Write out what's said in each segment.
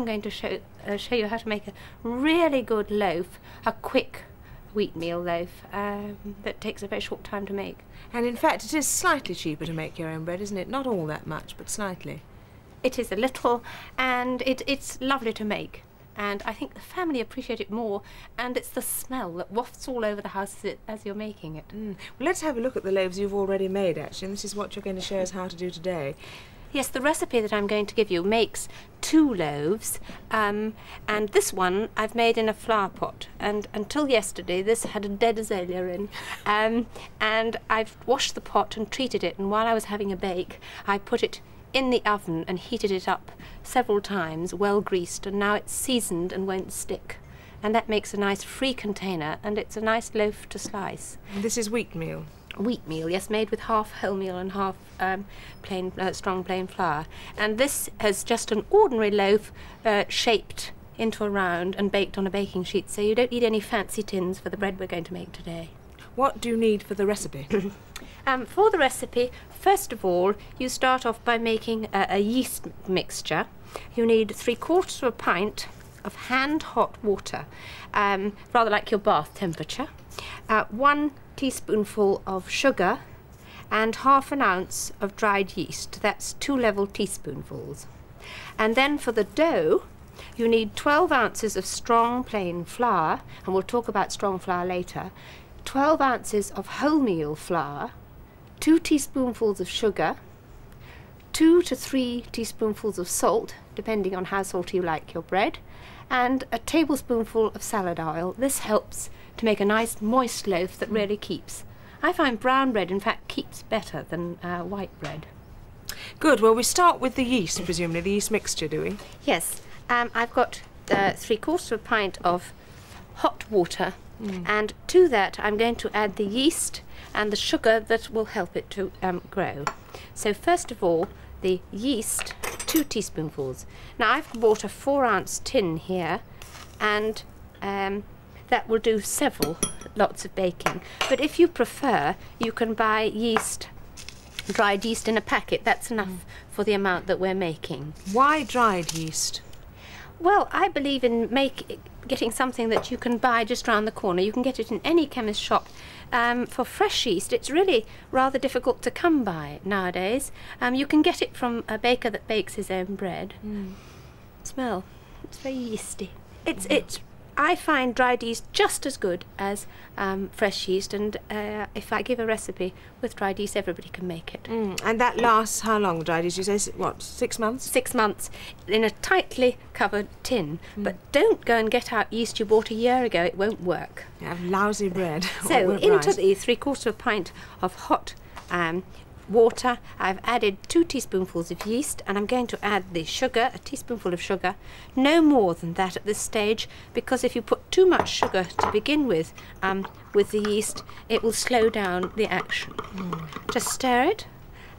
I'm going to show, uh, show you how to make a really good loaf, a quick wheatmeal loaf um, that takes a very short time to make. And in fact, it is slightly cheaper to make your own bread, isn't it? Not all that much, but slightly. It is a little, and it, it's lovely to make. And I think the family appreciate it more, and it's the smell that wafts all over the house as, it, as you're making it. Mm. Well, let's have a look at the loaves you've already made, actually, and this is what you're going to show us how to do today. Yes, the recipe that I'm going to give you makes two loaves, um, and this one I've made in a flower pot. And until yesterday, this had a dead azalea in, um, and I've washed the pot and treated it. And while I was having a bake, I put it in the oven and heated it up several times, well greased, and now it's seasoned and won't stick. And that makes a nice free container, and it's a nice loaf to slice. This is wheatmeal wheatmeal, yes, made with half wholemeal and half um, plain, uh, strong plain flour. And this is just an ordinary loaf uh, shaped into a round and baked on a baking sheet, so you don't need any fancy tins for the bread we're going to make today. What do you need for the recipe? um, for the recipe, first of all, you start off by making a, a yeast mixture. You need three quarters of a pint of hand hot water, um, rather like your bath temperature, uh, one teaspoonful of sugar and half an ounce of dried yeast. That's two level teaspoonfuls. And then for the dough, you need 12 ounces of strong plain flour, and we'll talk about strong flour later, 12 ounces of wholemeal flour, 2 teaspoonfuls of sugar, 2 to 3 teaspoonfuls of salt, depending on how salty you like your bread, and a tablespoonful of salad oil. This helps to make a nice moist loaf that really keeps. I find brown bread, in fact, keeps better than uh, white bread. Good. Well, we start with the yeast, presumably, the yeast mixture, do we? Yes. Um, I've got uh, three quarters of a pint of hot water, mm. and to that I'm going to add the yeast and the sugar that will help it to um, grow. So first of all, the yeast, two teaspoonfuls. Now I've bought a four ounce tin here, and um, that will do several lots of baking. But if you prefer, you can buy yeast, dried yeast in a packet. That's enough mm. for the amount that we're making. Why dried yeast? Well, I believe in make, getting something that you can buy just round the corner. You can get it in any chemist shop. Um, for fresh yeast, it's really rather difficult to come by nowadays. Um, you can get it from a baker that bakes his own bread. Mm. Smell, it's very yeasty. It's mm. it's I find dried yeast just as good as um, fresh yeast, and uh, if I give a recipe with dried yeast, everybody can make it. Mm. And that lasts how long, dried yeast? You say, what, six months? Six months in a tightly covered tin. Mm. But don't go and get out yeast you bought a year ago, it won't work. You have lousy bread. so, into the three quarters of a pint of hot um, water. I've added two teaspoonfuls of yeast and I'm going to add the sugar, a teaspoonful of sugar, no more than that at this stage because if you put too much sugar to begin with um, with the yeast it will slow down the action. Mm. Just stir it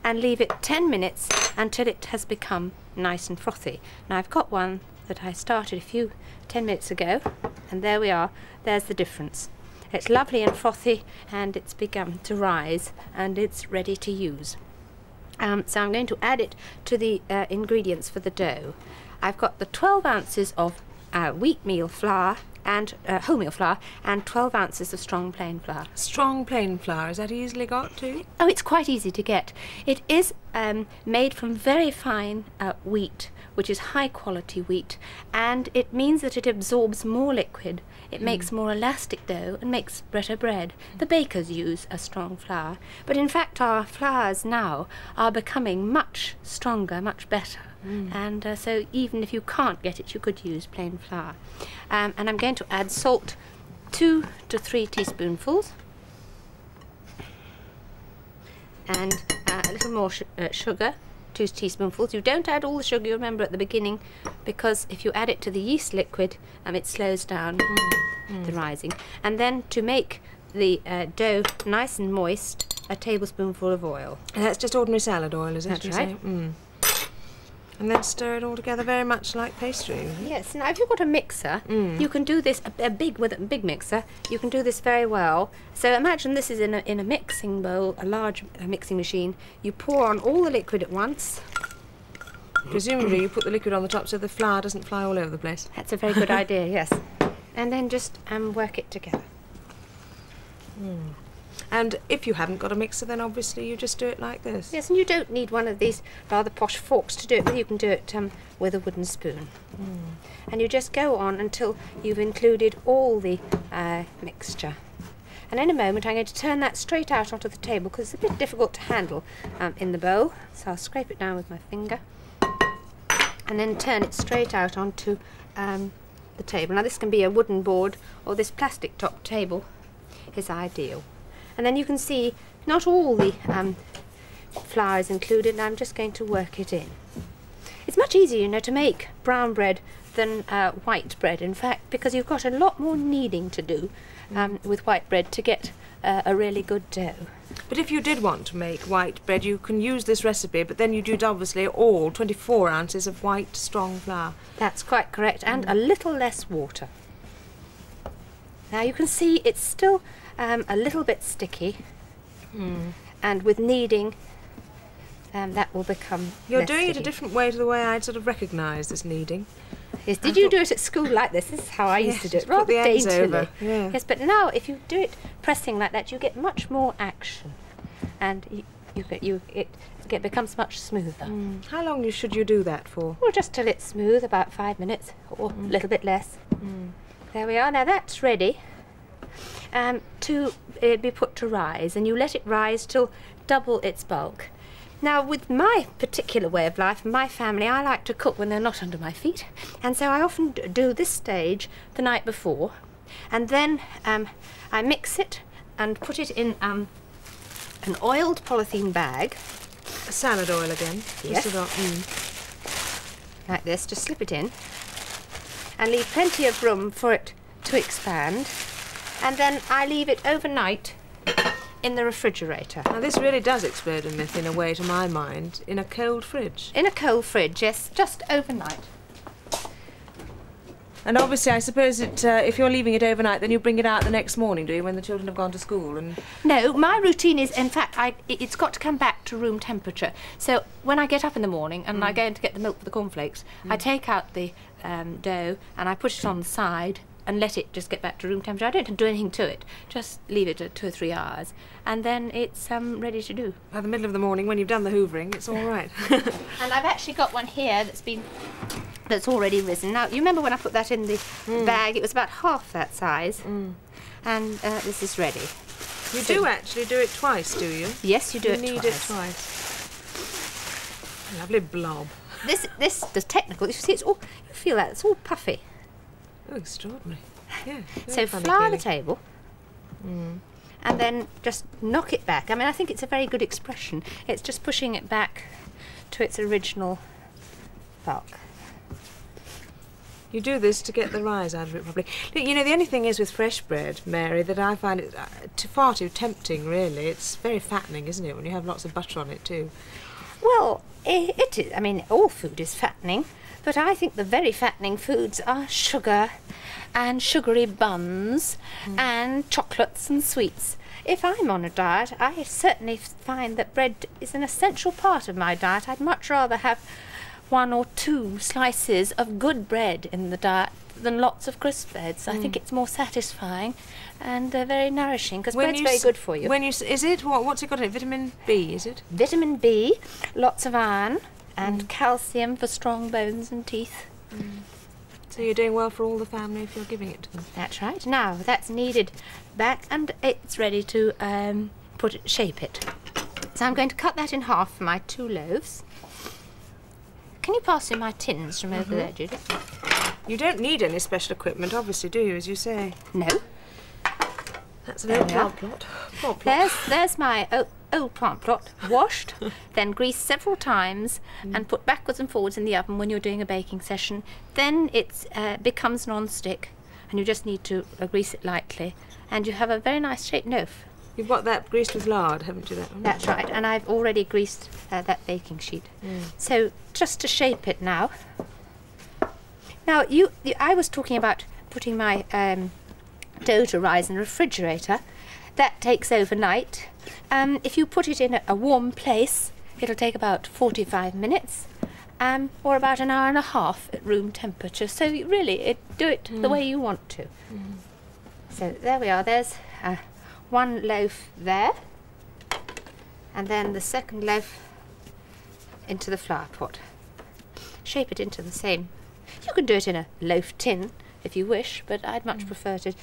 and leave it 10 minutes until it has become nice and frothy. Now I've got one that I started a few 10 minutes ago and there we are, there's the difference. It's lovely and frothy and it's begun to rise and it's ready to use. Um, so I'm going to add it to the uh, ingredients for the dough. I've got the 12 ounces of uh, wheatmeal flour and uh, wholemeal flour and 12 ounces of strong plain flour. Strong plain flour, is that easily got to? Oh, it's quite easy to get. It is um, made from very fine uh, wheat, which is high quality wheat, and it means that it absorbs more liquid. It mm. makes more elastic dough and makes better bread. The bakers use a strong flour, but in fact our flours now are becoming much stronger, much better. Mm. And uh, so even if you can't get it, you could use plain flour. Um, and I'm going to add salt, two to three teaspoonfuls. And uh, a little more sh uh, sugar, two teaspoonfuls. You don't add all the sugar, you remember at the beginning, because if you add it to the yeast liquid, um, it slows down mm. the rising. And then to make the uh, dough nice and moist, a tablespoonful of oil. And that's just ordinary salad oil, is it? That's right. Mm. And then stir it all together very much like pastry. Yes. Now, if you've got a mixer, mm. you can do this a, a, big with a big mixer. You can do this very well. So imagine this is in a in a mixing bowl, a large mixing machine. You pour on all the liquid at once, Presumably you put the liquid on the top so the flour doesn't fly all over the place. That's a very good idea, yes. And then just um, work it together. And if you haven't got a mixer, then obviously you just do it like this. Yes, and you don't need one of these rather posh forks to do it with. You can do it um, with a wooden spoon. And you just go on until you've included all the uh, mixture. And in a moment, I'm going to turn that straight out onto the table because it's a bit difficult to handle um, in the bowl. So I'll scrape it down with my finger and then turn it straight out onto um, the table. Now, this can be a wooden board or this plastic top table is ideal. And then you can see not all the um, flour is included, and I'm just going to work it in. It's much easier, you know, to make brown bread than uh, white bread, in fact, because you've got a lot more kneading to do um, with white bread to get uh, a really good dough. But if you did want to make white bread, you can use this recipe, but then you do obviously all 24 ounces of white strong flour. That's quite correct, and a little less water. Now you can see it's still um, a little bit sticky, and with kneading, um, that will become. You're doing it a different way to the way I'd sort of recognise as kneading. Yes, I did you thought- do it at school like this? This is how I used to do it, put rather the ends daintily. over, yeah. Yes, but now if you do it pressing like that, you get much more action, and you, you get you it get, becomes much smoother. How long should you do that for? Well, just till it's smooth, about five minutes or a little bit less. There we are. Now that's ready um, to uh, be put to rise, and you let it rise till double its bulk. Now, with my particular way of life, my family, I like to cook when they're not under my feet, and so I often do this stage the night before, and then um, I mix it and put it in um, an oiled polythene bag Salad oil again. Yes. about- mm. like this, just slip it in and leave plenty of room for it to expand. And then I leave it overnight in the refrigerator. Now this really does explode a myth in a way, to my mind, in a cold fridge. In a cold fridge, yes, just overnight. And obviously, I suppose it, uh, if you're leaving it overnight, then you bring it out the next morning, do you, when the children have gone to school? And No, my routine is, in fact, I, it- it's got to come back to room temperature. So when I get up in the morning and I go in to get the milk for the cornflakes, I take out the um, dough and I put it on the side and let it just get back to room temperature. I don't do anything to it, just leave it at two or three hours, and then it's um, ready to do. by the middle of the morning, when you've done the hoovering, it's all right. And I've actually got one here that's been that's already risen. Now you remember when I put that in the bag, it was about half that size, and uh, this is ready. you do actually do it twice, do you? Yes, you do you it need twice. it twice. Lovely blob. This this the technical. You see, it's all you feel that it's all puffy. Oh, extraordinary. Yeah. So flour the table. Mm. And then just knock it back. I mean, I think it's a very good expression. It's just pushing it back to its original bulk. You do this to get the rise out of it, probably. Look, You know, the only thing is with fresh bread, Mary, that I find it uh, too, far too tempting, really. It's very fattening, isn't it, when you have lots of butter on it, too? Well, it is. I mean, all food is fattening, but I think the very fattening foods are sugar and sugary buns and chocolates and sweets. If I'm on a diet, I certainly find that bread is an essential part of my diet. I'd much rather have one or two slices of good bread in the diet than lots of crisp breads. I think it's more satisfying and uh, very nourishing because bread's very good for you. When you is it what? What's it got in it? Vitamin B, is it? vitamin B, lots of iron, and calcium for strong bones and teeth. So you're doing well for all the family if you're giving it to them. That's right. Now that's kneaded back, and it's ready to um, put it, shape it. So I'm going to cut that in half for my two loaves. Can you pass me my tins from over there, Judith? You don't need any special equipment, obviously, do you? As you say, No. that's an old plant plot. Plant plot. There's there's my o- old plant plot, washed, then greased several times, and put backwards and forwards in the oven when you're doing a baking session. Then it uh, becomes non-stick, and you just need to uh, grease it lightly, and you have a very nice shaped loaf. You've got that greased with lard, haven't you? That one. That's right, and I've already greased uh, that baking sheet. So just to shape it now. Now you, you I was talking about putting my um, dough to rise in the refrigerator. That takes overnight. Um, if you put it in a, a warm place, it'll take about 45 minutes. um, or about an hour and a half at room temperature. So really, it, do it the way you want to. So there we are. There's uh, one loaf there, and then the second loaf into the flower pot. Shape it into the same. You can do it in a loaf tin if you wish, but I'd much prefer to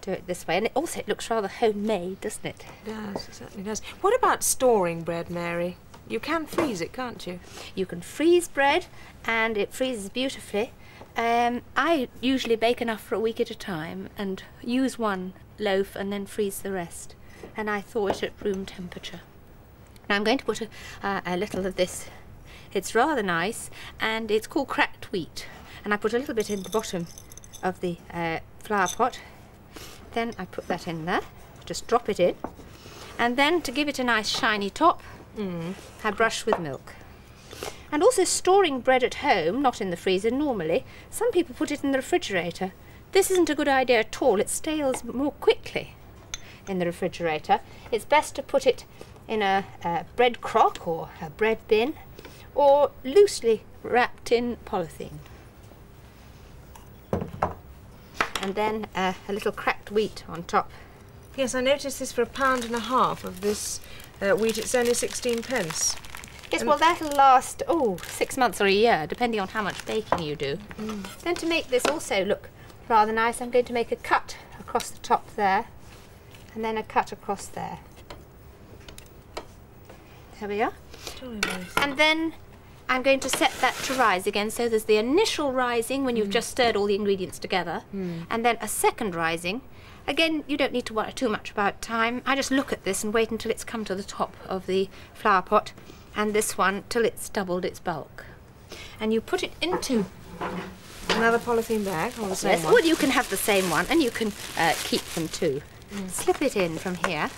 do it this way. And it also it looks rather homemade, doesn't it? It does, it certainly does. What about storing bread, Mary? You can freeze it, can't you? You can freeze bread, and it freezes beautifully. Um, I usually bake enough for a week at a time and use one loaf and then freeze the rest. And I thaw it at room temperature. Now I'm going to put a, uh, a little of this. It's rather nice, and it's called cracked wheat. And I put a little bit in the bottom of the uh, flower pot. Then I put that in there. Just drop it in. And then to give it a nice shiny top, I brush with milk. And also storing bread at home, not in the freezer normally, some people put it in the refrigerator. This isn't a good idea at all. It stales more quickly in the refrigerator. It's best to put it in a, a bread crock or a bread bin or loosely wrapped in polythene. And then uh, a little cracked wheat on top. Yes, I noticed this for a pound and a half of this uh, wheat. It's only 16 pence. Yes, well, that'll last, oh, six months or a year, depending on how much baking you do. Then to make this also look rather nice, I'm going to make a cut across the top there, and then a cut across there. There we are. And then I'm going to set that to rise again. So there's the initial rising when you've mm. just stirred all the ingredients together, mm. and then a second rising. Again, you don't need to worry too much about time. I just look at this and wait until it's come to the top of the flower pot, and this one till it's doubled its bulk. And you put it into Another polythene bag, or the same yes, one? well you can have the same one, and you can uh, keep them too. Slip it in from here.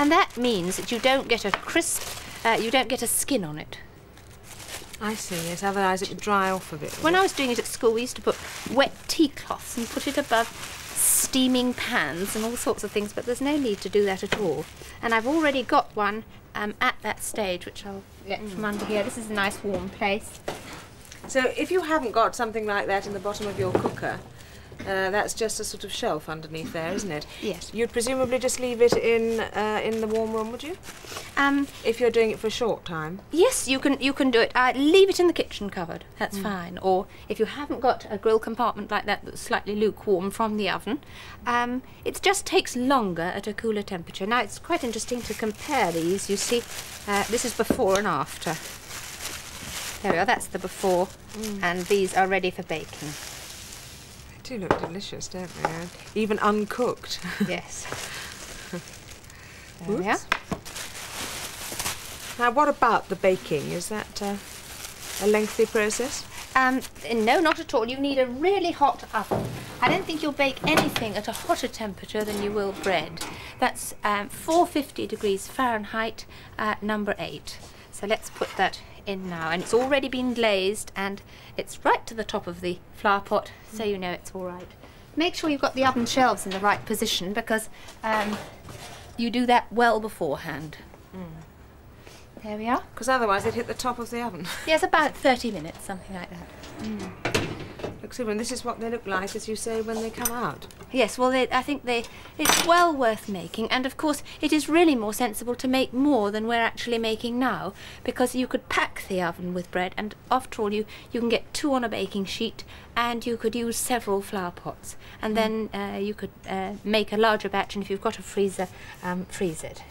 And that means that you don't get a crisp, uh, you don't get a skin on it. I see, yes, otherwise it would dry off a bit. When I was doing it at school, we used to put wet tea cloths and put it above steaming pans and all sorts of things, but there's no need to do that at all. And I've already got one um, at that stage, which I'll get from under here. This is a nice warm place. So if you haven't got something like that in the bottom of your cooker, uh, that's just a sort of shelf underneath there, isn't it? Yes. You'd presumably just leave it in uh, in the warm room, would you? Um, If you're doing it for a short time. yes, you can you can do it. Uh, leave it in the kitchen cupboard. That's fine. Or if you haven't got a grill compartment like that that's slightly lukewarm from the oven, um, it just takes longer at a cooler temperature. Now it's quite interesting to compare these. You see, uh, this is before and after. There we are. That's the before, and these are ready for baking. They do look delicious, don't they? Even uncooked. Yes. There we are. Now, what about the baking? Is that uh, a lengthy process? Um, no, not at all. You need a really hot oven. I don't think you'll bake anything at a hotter temperature than you will bread. That's um, 450 degrees Fahrenheit, uh, number eight. So let's put that in now. And it's already been glazed and it's right to the top of the flower pot, so you know it's all right. Make sure you've got the oven shelves in the right position because um, you do that well beforehand. There we are. Because otherwise it'd hit the top of the oven. Yes, about 30 minutes, something like that. Look, Susan, this is what they look like, as you say, when they come out. Yes, well, they, I think they, it's well worth making, and of course, it is really more sensible to make more than we're actually making now, because you could pack the oven with bread, and after all, you, you can get two on a baking sheet, and you could use several flower pots, and then uh, you could uh, make a larger batch, and if you've got a freezer, um, freeze it.